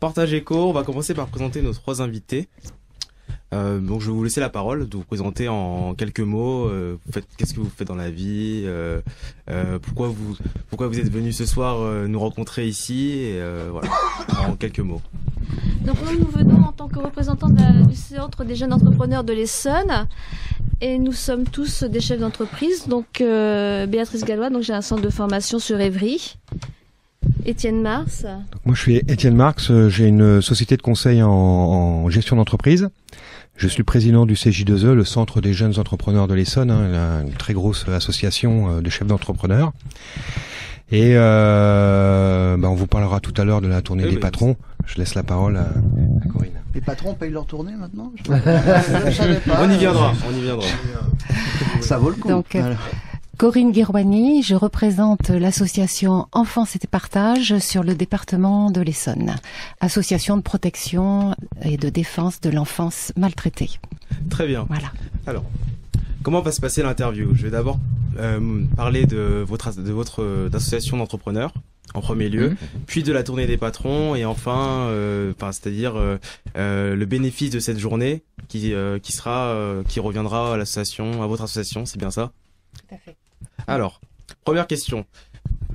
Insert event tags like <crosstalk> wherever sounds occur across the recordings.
partage éco, on va commencer par présenter nos trois invités. Euh, donc je vais vous laisser la parole, de vous présenter en quelques mots. Euh, qu'est-ce que vous faites dans la vie euh, Pourquoi vous, pourquoi vous êtes venu ce soir nous rencontrer ici en quelques mots. Donc nous, nous venons en tant que représentants du centre des jeunes entrepreneurs de l'Essonne et nous sommes tous des chefs d'entreprise. Donc Béatrice Gallois, donc j'ai un centre de formation sur Évry. Étienne Mars. Donc moi je suis Étienne Marx, j'ai une société de conseil en, en gestion d'entreprise. Je suis le président du CJ2E, le Centre des jeunes entrepreneurs de l'Essonne, hein, une très grosse association euh, de chefs d'entrepreneurs. Et euh, bah, on vous parlera tout à l'heure de la tournée des patrons. Je laisse la parole à, Corinne. Les patrons payent leur tournée maintenant? <laughs> On y viendra, on y viendra. Ça vaut le coup. Donc, Corinne Guirouani, je représente l'association Enfance et Partage sur le département de l'Essonne, association de protection et de défense de l'enfance maltraitée. Très bien. Voilà. Alors, comment va se passer l'interview? Je vais d'abord euh, parler de votre de votre euh, association d'entrepreneurs en premier lieu, mhm. puis de la tournée des patrons et enfin, euh, enfin c'est-à-dire le bénéfice de cette journée qui qui sera qui reviendra à l'association, à votre association, c'est bien ça? Tout à fait. Alors, première question.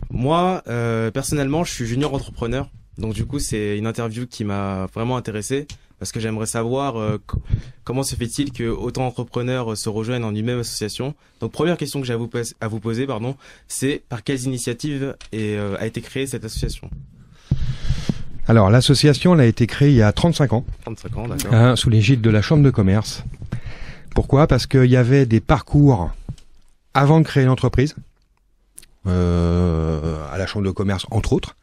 Moi, euh, personnellement, je suis junior entrepreneur. Donc du coup, c'est une interview qui m'a vraiment intéressé parce que j'aimerais savoir euh, comment se fait-il que autant d'entrepreneurs se rejoignent en une même association? Donc première question que j'ai à vous, poser, pardon, c'est par quelles initiatives euh, a été créée cette association? Alors l'association elle a été créée il y a 35 ans. 35 ans, d'accord. Hein, sous l'égide de la Chambre de commerce. Pourquoi? Parce qu'il y avait des parcours avant de créer l'entreprise, euh, à la chambre de commerce entre autres.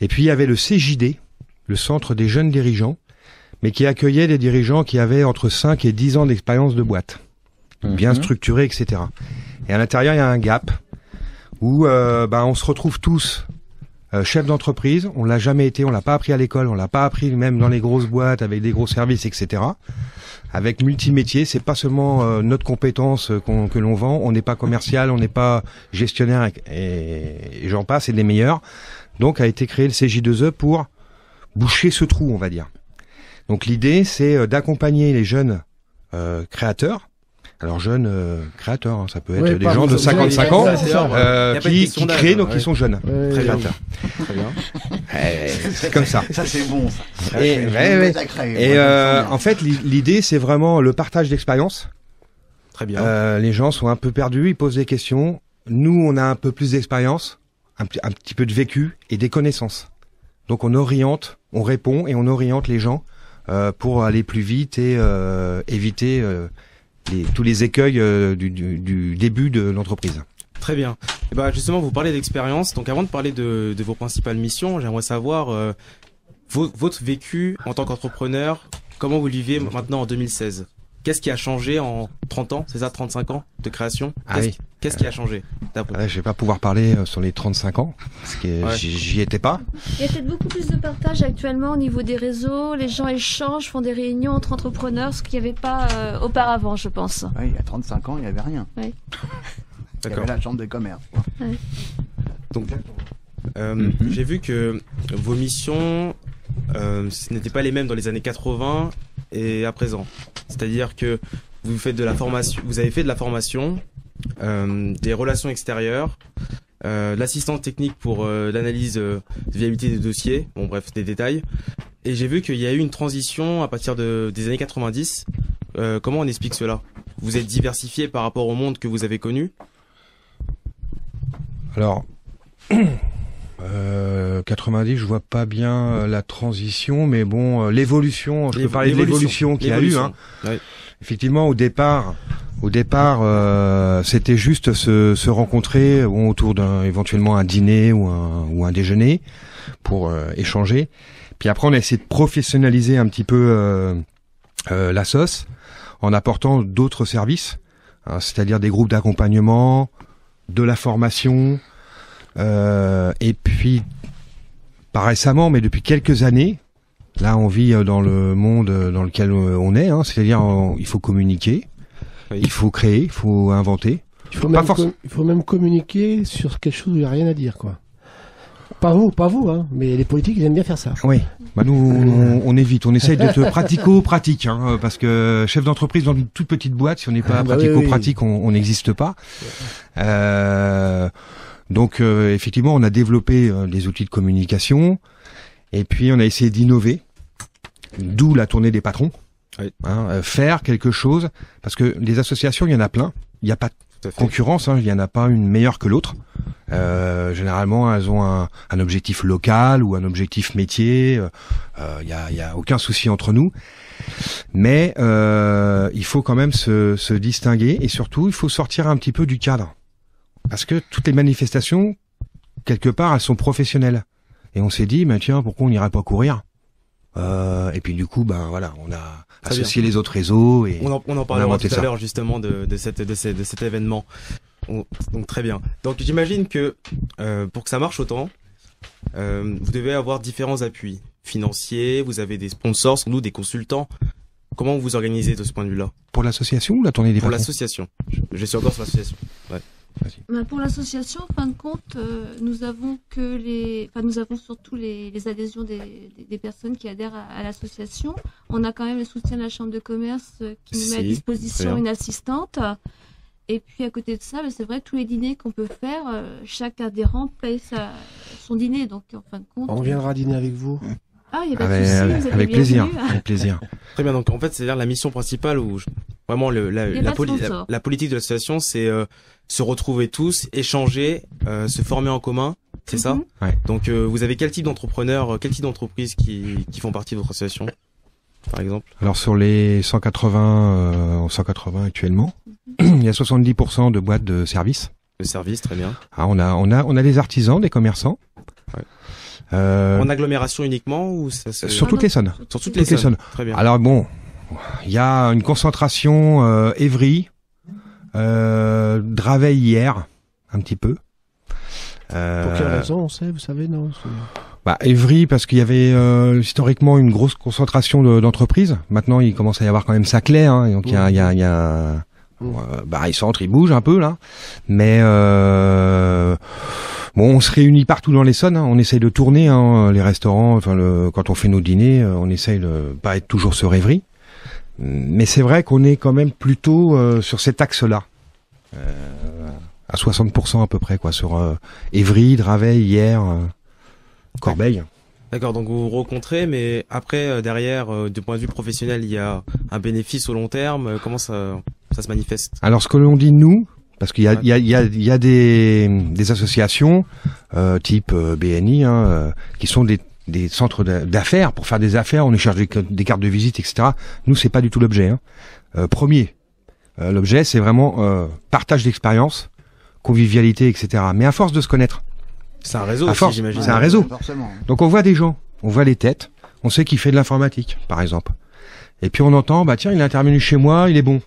Et puis il y avait le CJD, le centre des jeunes dirigeants, mais qui accueillait des dirigeants qui avaient entre 5 et 10 ans d'expérience de boîte, bien mhm. structurés, etc. Et à l'intérieur, il y a un gap où euh, ben, on se retrouve tous euh, chefs d'entreprise. On l'a jamais été, on l'a pas appris à l'école, on l'a pas appris même dans les grosses boîtes avec des gros services, etc avec multimétier. C'est pas seulement euh, notre compétence euh, que l'on vend. On n'est pas commercial, on n'est pas gestionnaire et, j'en passe, c'est des meilleurs. Donc a été créé le CJ2E pour boucher ce trou, on va dire. Donc l'idée, c'est euh, d'accompagner les jeunes créateurs alors jeunes euh, créateurs, hein, ça peut être des gens de 55 ans euh, qui, qui créent donc qui sont jeunes Très créateurs. Très bien. <laughs> c'est comme ça. Ça c'est bon. Ça. Et, et euh, en fait l'idée c'est vraiment le partage d'expérience. Très bien. Euh, les gens sont un peu perdus, ils posent des questions. Nous on a un peu plus d'expérience, un, un petit peu de vécu et des connaissances. Donc on oriente, on répond et on oriente les gens euh, pour aller plus vite et euh, tous les écueils euh, du, début de l'entreprise. Très bien. Et eh ben justement, vous parlez d'expérience. Donc avant de parler de, vos principales missions, j'aimerais savoir euh, votre vécu en tant qu'entrepreneur. Comment vous vivez maintenant en 2016 Qu'est-ce qui a changé en 30 ans, c'est ça, 35 ans de création ah Qu'est-ce qui a changé Je Je vais pas pouvoir parler euh, sur les 35 ans, parce que j'y étais pas. Il y a peut-être beaucoup plus de partage actuellement au niveau des réseaux. Les gens échangent, font des réunions entre entrepreneurs, ce qu'il n'y avait pas euh, auparavant, je pense. Oui, il y a 35 ans, il n'y avait rien. Oui. Il y avait la chambre des commerces. Donc, euh, mhm. j'ai vu que vos missions, ce n'étaient pas les mêmes dans les années 80 et à présent. C'est-à-dire que vous faites de la formation, vous avez fait de la formation, euh, des relations extérieures, euh, l'assistance technique pour euh, l'analyse de viabilité des dossiers, bon bref, des détails. Et j'ai vu qu'il y a eu une transition à partir de, des années 90. comment on explique cela? Vous êtes diversifié par rapport au monde que vous avez connu? Alors, <clears throat> 90, je vois pas bien la transition, mais bon, l'évolution, je peux parler de l'évolution qu'il y a eu. Hein. Effectivement, au départ, au départ, euh, c'était juste se, se rencontrer autour d'un éventuellement un dîner ou un, ou un déjeuner pour euh, échanger. Puis après, on a essayé de professionnaliser un petit peu euh, euh la sauce en apportant d'autres services, hein, c'est-à-dire des groupes d'accompagnement, de la formation, et puis pas récemment, mais depuis quelques années, Là, on vit dans le monde dans lequel on est, hein, c'est-à-dire il faut communiquer, il faut créer, il faut inventer. Il faut, même il faut même communiquer sur quelque chose où il n'y a rien à dire, quoi. Pas vous, pas vous, hein, mais les politiques, ils aiment bien faire ça. Oui. Bah nous, on, on évite, on essaye d'être <laughs> pratico-pratique, hein, parce que chef d'entreprise dans une toute petite boîte, si on n'est pas Ah, bah oui, pratico-pratique, on on n'existe pas. Euh, donc euh, effectivement, on a développé euh, des outils de communication, et puis on a essayé d'innover, d'où la tournée des patrons. Oui. Hein, euh, faire quelque chose, parce que les associations, il y en a plein. Il n'y a pas de concurrence, hein, il n'y en a pas une meilleure que l'autre. Euh, généralement, elles ont un, un objectif local ou un objectif métier. euh, euh, Il n'y a, il y a aucun souci entre nous. Mais euh, il faut quand même se, se distinguer et surtout, il faut sortir un petit peu du cadre. Parce que toutes les manifestations, quelque part, elles sont professionnelles. Et on s'est dit, ben tiens, pourquoi on n'irait pas courir? Euh, Et puis du coup, ben voilà, on a associé les autres réseaux. Et... On en, on en parlera inventé tout à l'heure justement de, de, cette, de, cette- de cet événement. On- donc très bien. Donc j'imagine que euh, pour que ça marche autant, euh, vous devez avoir différents appuis financiers, vous avez des sponsors, sans doute des consultants. Comment vous vous organisez de ce point de vue-là? Pour l'association ou la tournée des Pour l'association. Je, je suis encore sur l'association. Ben, pour l'association, en fin de compte, euh, nous avons que les, enfin, nous avons surtout les, les adhésions des, des- des personnes qui adhèrent à, à l'association. On a quand même le soutien de la chambre de commerce euh, qui nous met à Si, disposition une assistante. Et puis à côté de ça, ben, c'est vrai que tous les dîners qu'on peut faire, euh, chaque adhérent paye sa, son dîner. Donc en fin de compte, On viendra dîner avec vous. Ah, il y a pas de Avec, avec- vous êtes avec les plaisir, avec plaisir. <laughs> Très bien. Donc en fait, c'est-à-dire la mission principale où je- vraiment le, la, la, de poli- la, la politique de l'association, c'est euh, se retrouver tous, échanger, euh, se former en commun. C'est ça? Mhm. Ouais. Donc euh, vous avez quel type d'entrepreneurs, euh, quel type d'entreprises qui, qui font partie de votre association, par exemple? Alors sur les 180, euh, 180 actuellement, <clears throat> il y a 70% de boîtes de services. Le service, très bien. Ah, on a, on a, on a des artisans, des commerçants. Ouais. Euh, En agglomération uniquement ou ça se... sur toutes les zones. sur toutes les les zones. Très bien. Alors bon, il y a une concentration euh, Évry, euh, Draveil hier, un petit peu. Euh, Pour quelle raison, on sait, vous savez, non Bah, Evry, parce qu'il y avait euh, historiquement une grosse concentration de- d'entreprises. Maintenant, il commence à y avoir quand même Saclay, hein, donc il y a, il y a, il y a Mm. euh, bah, ils centre, ils bougent un peu là, mais euh, bon, on se réunit partout dans l'Essonne. Hein, on essaye de tourner hein, les restaurants. Enfin, le, quand on fait nos dîners, euh, on essaye de pas être toujours sur Evry. Mais c'est vrai qu'on est quand même plutôt euh, sur cet axe-là. Euh, à 60% à peu près, quoi, sur euh, Évry, Draveil, hier, euh, Corbeil. D'accord, donc vous vous rencontrez, mais après, derrière, du point de vue professionnel, il y a un bénéfice au long terme. Comment ça, ça se manifeste? Alors, ce que l'on dit nous, parce qu'il y a, Ouais. il y a, il y a, il y a des, des associations euh, type euh, BNI hein, euh, qui sont des, des centres d'a- d'affaires pour faire des affaires. On échange des, des cartes de visite, etc. Nous, c'est pas du tout l'objet. Hein. Euh, premier, euh, l'objet, c'est vraiment euh, partage d'expérience, convivialité, etc. Mais à force de se connaître, C'est un réseau À aussi, force, j'imagine. c'est un réseau. Forcément. Donc on voit des gens, on voit les têtes, on sait qu'il fait de l'informatique, par exemple. Et puis on entend, bah tiens, il est intervenu chez moi, il est bon.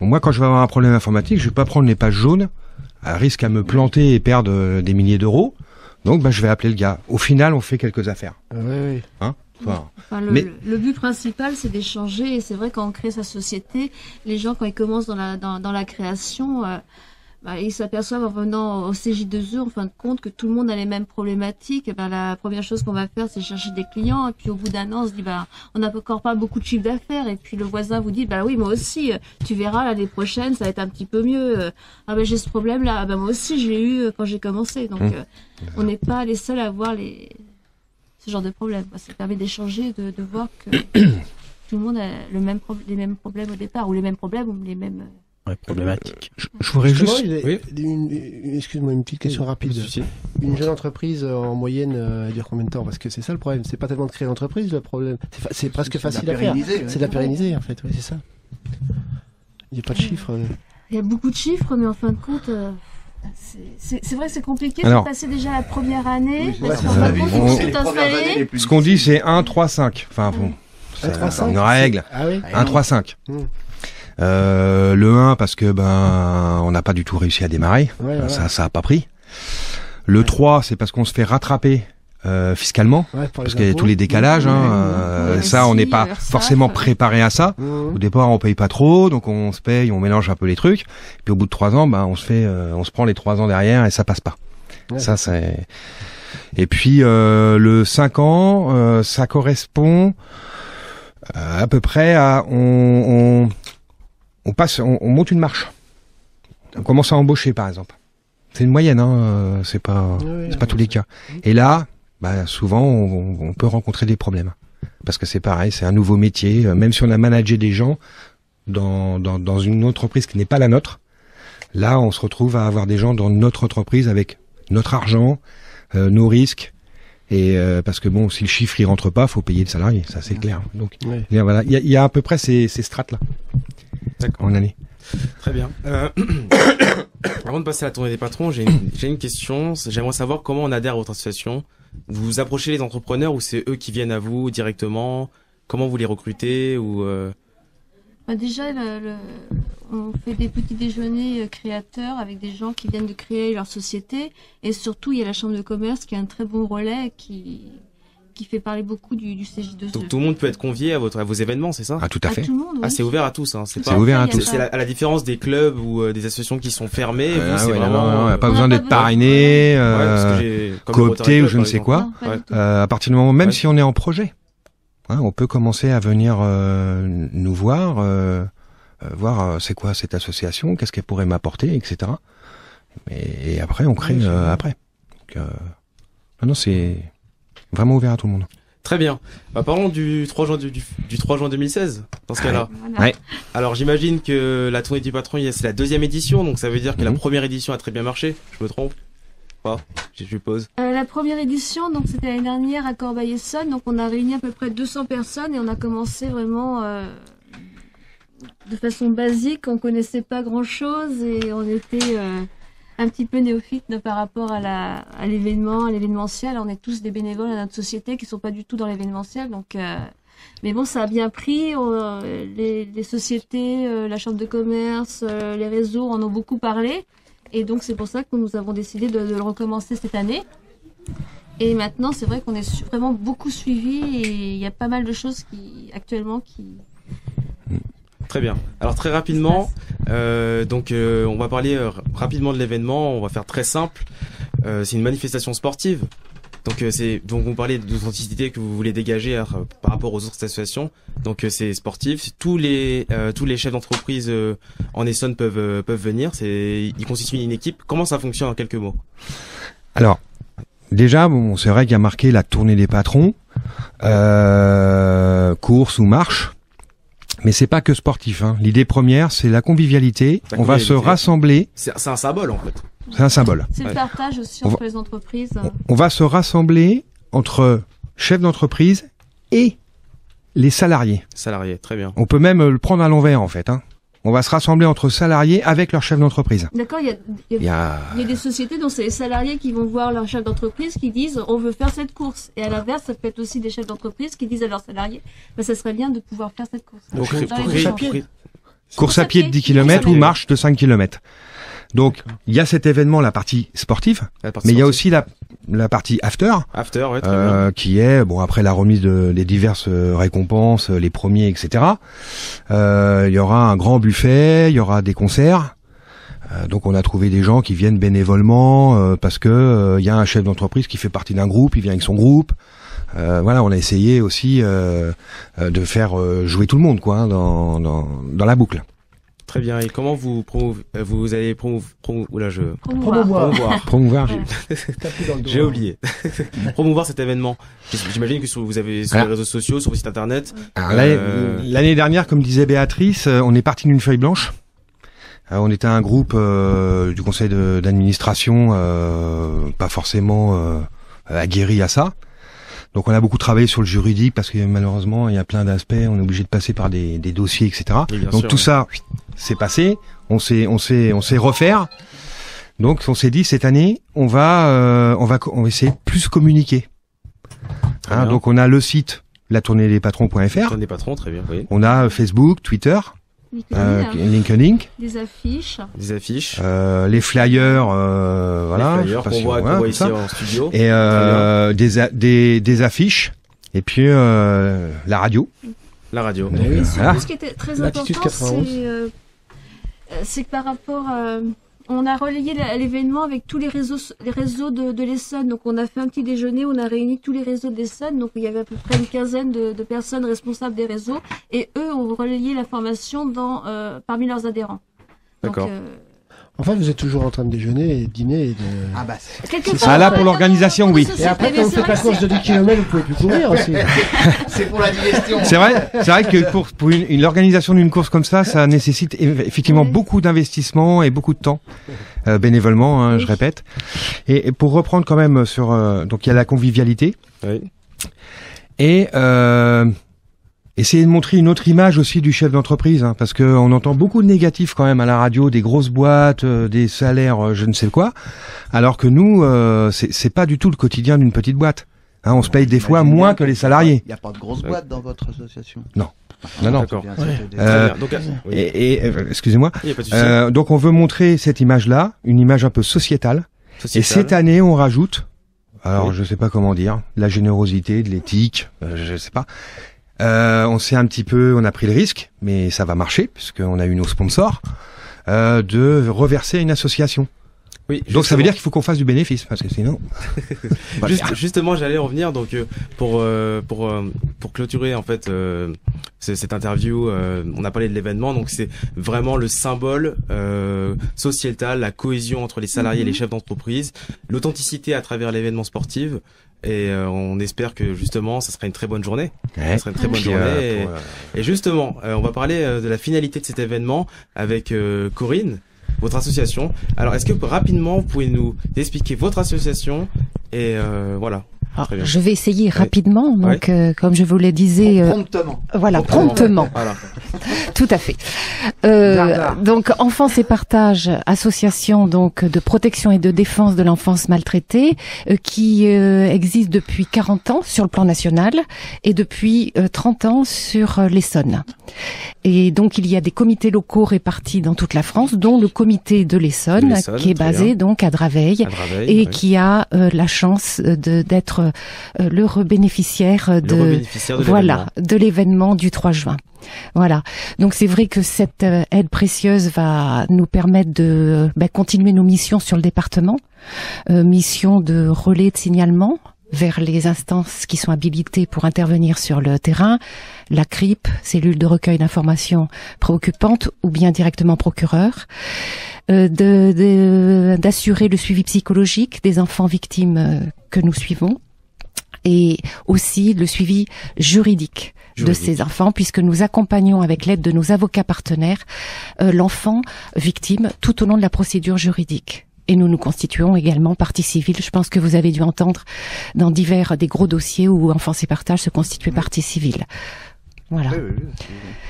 Bon, moi, quand je vais avoir un problème informatique, je vais pas prendre les pages jaunes, à risque à me planter et perdre euh, des milliers d'euros. Donc, bah, je vais appeler le gars. Au final, on fait quelques affaires. Ah, ouais, ouais. Enfin, Enfin, le, Mais- le- le but principal, c'est d'échanger. Et c'est vrai, quand on crée sa société, les gens, quand ils commencent dans la, dans, dans la création, euh, bah, ils s'aperçoivent en venant au CJ2E, en fin de compte, que tout le monde a les mêmes problématiques. Et ben, la première chose qu'on va faire, c'est chercher des clients. Et puis, au bout d'un an, on se dit, bah, on n'a encore pas beaucoup de chiffre d'affaires. Et puis, le voisin vous dit, bah oui, moi aussi, euh, tu verras, l'année prochaine, ça va être un petit peu mieux. Euh, Ah ben, j'ai ce problème-là. Ah ben, moi aussi, je l'ai eu euh, quand j'ai commencé. Donc, Mmh. on n'est pas les seuls à avoir les, ce genre de problème. quoi. Ça permet d'échanger, de, de voir que <coughs> tout le monde a le même les mêmes problèmes au départ, ou les mêmes problèmes, ou les mêmes... Ouais, problématique. je, je voudrais Justement, juste... oui. une- excuse-moi, une petite question rapide. Souci. Une jeune entreprise, euh, en moyenne, euh, elle dure combien de temps? Parce que c'est ça le problème. C'est pas tellement de créer l'entreprise, le problème. C'est fa- C'est presque C'est facile à faire. C'est de la pérenniser, en fait. Ouais, c'est ça. Il n'y a pas de chiffres. euh. Il y a beaucoup de chiffres, mais en fin de compte... euh, c'est- C'est c'est vrai que c'est compliqué Alors- de passer déjà la première année, Oui, c'est parce ça, qu'en c'est fin la de compte, vie. il On- faut C'est tout les premières années installer. les plus Ce qu'on dit, c'est 1, 3, 5. Enfin, bon, Un, c'est trois, cinq, une c'est- règle. Ah oui 1, 3, 5. Mm. Euh, le 1 parce que ben on n'a pas du tout réussi à démarrer, Ouais, voilà. ça ça a pas pris. Le 3 c'est parce qu'on se fait rattraper euh, fiscalement Ouais, parce qu'il y a tous les décalages. Hein, Ouais. euh, Ouais, ça on n'est pas euh, forcément préparé à ça. Au départ on paye pas trop, donc on se paye, on mélange un peu les trucs. Puis au bout de trois ans, ben on se fait, euh, on se prend les trois ans derrière et ça passe pas. Ouais. Ça c'est Et puis le 5 ans, ça correspond à peu près à on, on, passe, on, monte une marche. On commence à embaucher par exemple. C'est une moyenne, hein, c'est pas c'est pas tous les cas. Et là, bah, souvent on, peut rencontrer des problèmes parce que c'est pareil, c'est un nouveau métier. Même si on a managé des gens dans dans, dans une entreprise qui n'est pas la nôtre, là on se retrouve à avoir des gens dans notre entreprise avec notre argent, euh, nos risques. Et euh, parce que bon, si le chiffre il rentre pas, faut payer le salarié, ça c'est clair. Donc voilà, il y a, y a, à peu près ces, ces strates là en année. Très bien. Euh, <coughs> avant de passer à la tournée des patrons, j'ai une, une, question. J'aimerais savoir comment on adhère à votre association. Vous approchez les entrepreneurs ou c'est eux qui viennent à vous directement? Comment vous les recrutez ou euh... bah Déjà, le, on fait des petits déjeuners euh, créateurs avec des gens qui viennent de créer leur société. Et surtout, il y a la Chambre de commerce qui a un très bon relais qui, qui fait parler beaucoup du, du CJ2. Donc tout le monde peut être convié à, votre, à vos événements, c'est ça Ah tout à, fait. Tout le monde, Ah c'est ouvert à tous. Hein. C'est ouvert à tous. C'est à la différence des clubs ou euh, des associations qui sont fermées. Euh, vous, vraiment, non, non, pas besoin d'être parrainé, coopté ou je ne sais quoi. Euh, à partir du moment, même si on est en projet, hein, on peut commencer à venir euh, nous voir, voir c'est quoi cette association, qu'est-ce qu'elle pourrait m'apporter, etc. Et, et, après on crée après. Donc, non, c'est vraiment ouvert à tout le monde. Très bien. Bah, parlons du 3 juin, du, 3 juin 2016, dans ce cas-là. Ouais. Alors, j'imagine que la tournée du patron, c'est la deuxième édition, donc ça veut dire que la mhm. première édition a très bien marché. Je me trompe Pas? Je suppose. Euh, la première édition, donc c'était l'année dernière à Corbeil-Essonne, donc on a réuni à peu près 200 personnes et on a commencé vraiment euh, de façon basique. On connaissait pas grand-chose et on était... Euh, un petit peu néophyte par rapport à l'événement, à l'événementiel. On est tous des bénévoles à notre société qui sont pas du tout dans l'événementiel, donc. Euh, mais bon, ça a bien pris. les, sociétés, euh, la chambre de commerce, euh, les réseaux en ont beaucoup parlé, et donc c'est pour ça que nous avons décidé de, de le recommencer cette année. Et maintenant, c'est vrai qu'on est vraiment beaucoup suivi et il y a pas mal de choses qui actuellement qui Très bien. Alors très rapidement, euh, donc euh, on va parler euh, rapidement de l'événement. On va faire très simple. Euh, c'est une manifestation sportive. Donc c'est donc on parlait d'authenticité que vous voulez dégager par rapport aux autres associations. Donc c'est sportif. Tous les tous les chefs d'entreprise en Essonne peuvent peuvent venir. C'est ils constituent une équipe. Comment ça fonctionne en quelques mots? Alors déjà bon c'est vrai qu'il y a marqué la tournée des patrons, course ou marche. Mais c'est pas que sportif. Hein. L'idée première, c'est la convivialité. on va se rassembler. C'est un symbole en fait. C'est un symbole. C'est le partage aussi entre les entreprises. On, va se rassembler entre chefs d'entreprise et les salariés. Salariés, très bien. On peut même le prendre à l'envers en fait. Hein on va se rassembler entre salariés avec leur chef d'entreprise. D'accord, il y a, des sociétés dont c'est les salariés qui vont voir leur chef d'entreprise qui disent on veut faire cette course. Et à l'inverse, ça peut être aussi des chefs d'entreprise qui disent à leurs salariés bah, ça serait bien de pouvoir faire cette course. Donc, course à pied. Course à pied de 10 km ou marche de 5 km. Donc il y a cet événement, la partie sportive, mais il y a aussi la, la partie after, after ouais, euh, qui est bon après la remise de, des diverses euh, récompenses, les premiers, etc. Euh, il y aura un grand buffet, il y aura des concerts. Euh, donc on a trouvé des gens qui viennent bénévolement euh, parce que il y a un chef d'entreprise qui fait partie d'un groupe, il vient avec son groupe. voilà, on a essayé aussi de faire jouer tout le monde quoi hein, dans, dans, dans la boucle. Très bien. Et comment vous euh, vous allez promouvoir, je promouvoir promouvoir, <laughs> <laughs> j'ai oublié <laughs> promouvoir cet événement. J'imagine que vous avez sur les réseaux sociaux, sur vos sites internet. Euh, l'année dernière, comme disait Béatrice, euh, on est parti d'une feuille blanche. on était un groupe du conseil d'administration, pas forcément aguerri à ça. Donc on a beaucoup travaillé sur le juridique parce que malheureusement il y a plein d'aspects, on est obligé de passer par des, des dossiers, etc. Donc tout ça c'est passé, on s'est on s'est on s'est refaire. Donc on s'est dit cette année on va euh, on va on va essayer de plus communiquer. Hein, donc on a le site la tournée des patrons.fr. des patrons, très bien. Oui. On a Facebook, Twitter. Euh, LinkedIn, des affiches, des affiches, euh, les flyers, euh, voilà, les flyers qu'on voit, qu voit ici en studio, et euh, des, des, des affiches, et puis euh, la radio. La radio. Oui, voilà. Ce qui était très important, c'est euh, que par rapport on a relayé l'événement avec tous les réseaux, les réseaux de, de l'Essonne. Donc on a fait un petit déjeuner, on a réuni tous les réseaux d'Essonne. Donc il y avait à peu près une quinzaine de, de personnes responsables des réseaux. Et eux ont relayé l'information dans, euh, parmi leurs adhérents. D'accord. En fait, vous êtes toujours en train de déjeuner et de dîner et de... Ah bah, c'est ça là pour l'organisation, oui. Et après, quand vous faites la course de 10 km, vous pouvez plus courir aussi. <laughs> c'est pour la digestion. C'est vrai, c'est vrai que pour, pour une, une l'organisation d'une course comme ça, ça nécessite effectivement Oui. beaucoup d'investissement et beaucoup de temps euh, bénévolement, hein, je répète. Et, et pour reprendre quand même sur, euh, donc il y a la convivialité Oui. et euh, essayer de montrer une autre image aussi du chef d'entreprise, hein, parce que on entend beaucoup de négatifs quand même à la radio, des grosses boîtes, euh, des salaires, euh, je ne sais quoi, alors que nous, euh, c'est c'est pas du tout le quotidien d'une petite boîte. Hein, on se paye des fois moins que les salariés. Il n'y a pas de grosse boîte dans votre association Non. Non, non. D'accord. Euh, euh. Et, et, excusez-moi. Il y a pas de souci. Euh, donc on veut montrer cette image-là, une image un peu sociétale. Et cette année, on rajoute, alors Oui. je sais pas comment dire, de la générosité, de l'éthique, euh, je sais pas. Euh, on s'est un petit peu, on a pris le risque, mais ça va marcher puisqu'on a eu nos sponsors, euh, de reverser à une association. Oui, Donc ça veut dire qu'il faut qu'on fasse du bénéfice parce que sinon. <laughs> Juste- justement, j'allais revenir donc euh, pour euh, pour euh, pour clôturer en fait euh, ce- cette interview. euh, on a parlé de l'événement, donc c'est vraiment le symbole euh, sociétal, la cohésion entre les salariés et les chefs d'entreprise, l'authenticité à travers l'événement sportif. Et euh, on espère que justement, ça sera une très bonne journée. Ouais. Ça sera une très bonne Puis, journée. euh, et- pour, euh, Et justement, euh, on va parler euh, de la finalité de cet événement avec euh, Corinne, votre association. Alors, est-ce que rapidement, vous pouvez nous expliquer votre association et euh, voilà. Alors, bien. je vais essayer rapidement. Donc, euh, comme je vous le disais, euh, Promptement. voilà, promptement. Voilà. <laughs> Tout à fait. Euh, donc Enfance et Partage, association donc de protection et de défense de l'enfance maltraitée, euh, qui euh, existe depuis 40 ans sur le plan national et depuis euh, 30 ans sur euh, l'Essonne. Et donc il y a des comités locaux répartis dans toute la France, dont le comité de l'Essonne, qui est basé bien. donc à Draveil À Draveil, et ouais. qui a euh, la chance de d'être euh, le bénéficiaire Le de bénéficiaire de voilà de l'événement du 3 juin. Voilà. Donc c'est vrai que cette euh, aide précieuse va nous permettre de euh, bah, continuer nos missions sur le département, euh, mission de relais de signalement vers les instances qui sont habilitées pour intervenir sur le terrain, la CRIP, cellule de recueil d'informations préoccupantes, ou bien directement procureur, euh, de- de- d'assurer le suivi psychologique des enfants victimes euh, que nous suivons, et aussi le suivi juridique de ces enfants, puisque nous accompagnons avec l'aide de nos avocats partenaires euh, l'enfant victime tout au long de la procédure juridique. Et nous nous constituons également partie civile. Je pense que vous avez dû entendre dans divers des gros dossiers où Enfance et Partage se constituait partie civile. Voilà. Oui, oui,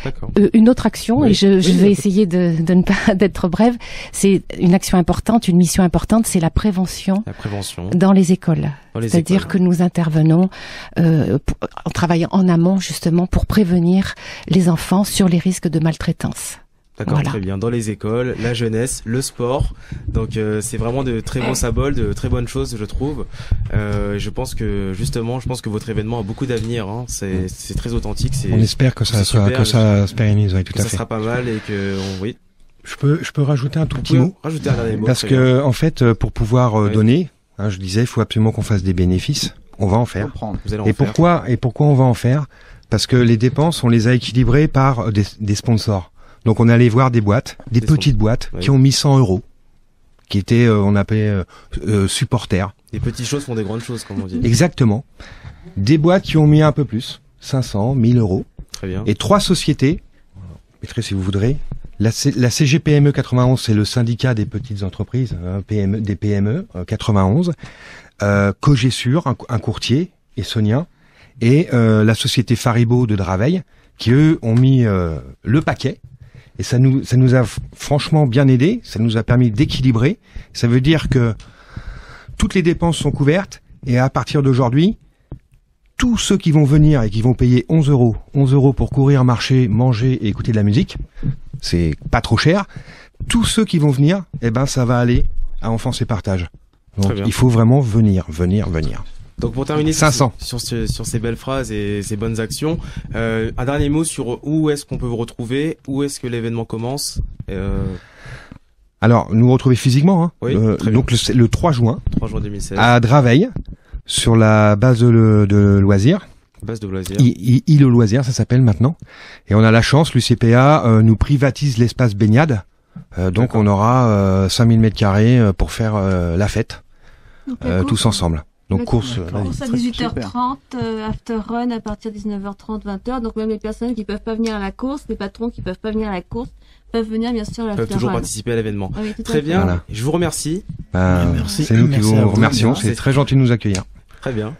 oui. Euh, une autre action, et je, je vais essayer de, de ne pas <laughs> d'être brève, c'est une action importante, une mission importante, c'est la prévention La prévention. dans les écoles. C'est-à-dire que nous intervenons euh, pour- en travaillant en amont justement pour prévenir les enfants sur les risques de maltraitance. D'accord, Voilà. très bien. Dans les écoles, la jeunesse, le sport. Donc euh, c'est vraiment de très bons symboles, de très bonnes choses, je trouve. Euh, je pense que justement, je pense que votre événement a beaucoup d'avenir. Hein. C'est c'est très authentique. C'est On espère que ça super, que ça se pérennise, oui, tout que à ça fait. sera pas mal et que on, oui. Je peux je peux rajouter un tout petit mot rajouter un dernier mot. parce bien. que en fait euh, pour pouvoir euh, Oui. donner, hein, je disais, il faut absolument qu'on fasse des bénéfices. On va en faire. Vous allez en Et faire. pourquoi et pourquoi on va en faire? Parce que les dépenses, on les a équilibrées par euh, des, des sponsors. Donc on est allé voir des boîtes, des, Des petites boîtes oui. qui ont mis 100 euros, qui étaient, euh, on appelait euh, euh, supporters. Les petites choses font des grandes choses, comme on dit. Exactement. Des boîtes qui ont mis un peu plus, 500, 1000 euros, Très bien. et trois sociétés. Mettrai si vous voudrez. La, C- la CGPME 91, c'est le syndicat des petites entreprises, hein, PME, des PME euh, 91. Euh, Cogesur, un, un courtier estonien, et euh, la société Faribo de Draveil, qui eux ont mis euh, le paquet. Et ça nous, ça nous a franchement bien aidé. Ça nous a permis d'équilibrer. Ça veut dire que toutes les dépenses sont couvertes. Et à partir d'aujourd'hui, tous ceux qui vont venir et qui vont payer 11 euros, 11 euros pour courir, marcher, manger et écouter de la musique, c'est pas trop cher. Tous ceux qui vont venir, eh ben, ça va aller à Enfance et Partage. Donc, il faut vraiment venir, venir, venir. Donc pour terminer 500. Sur, sur, sur ces belles phrases et ces bonnes actions, euh, un dernier mot sur où est-ce qu'on peut vous retrouver, où est-ce que l'événement commence? Euh, Alors, nous retrouver physiquement, hein, Oui, euh, donc le, le 3 juin, 3 juin 2016. à Draveil, sur la base de, le- de loisirs. Base de loisirs. I- I- Île aux loisirs, ça s'appelle maintenant. Et on a la chance, l'UCPA euh, nous privatise l'espace baignade. Euh, donc on aura euh, 5000 mètres carrés pour faire euh, la fête, euh, tous ensemble. Donc course. À Très 18h30, euh, after run à partir de 19h30, 20h. Donc même les personnes qui peuvent pas venir à la course, les patrons qui peuvent pas venir à la course, peuvent venir bien sûr à Ils l'after peuvent toujours run. participer à l'événement. Ah oui, Très bien. Voilà. Je vous remercie. ben, Merci. c'est nous qui Merci vous vous. remercions. Merci. C'est très gentil de nous accueillir. Très bien.